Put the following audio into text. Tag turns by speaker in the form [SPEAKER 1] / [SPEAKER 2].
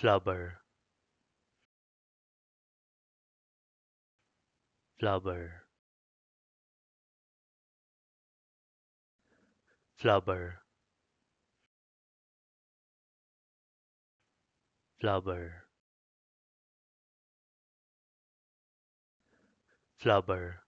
[SPEAKER 1] flubber. Flubber. Flubber. Flubber. Flubber.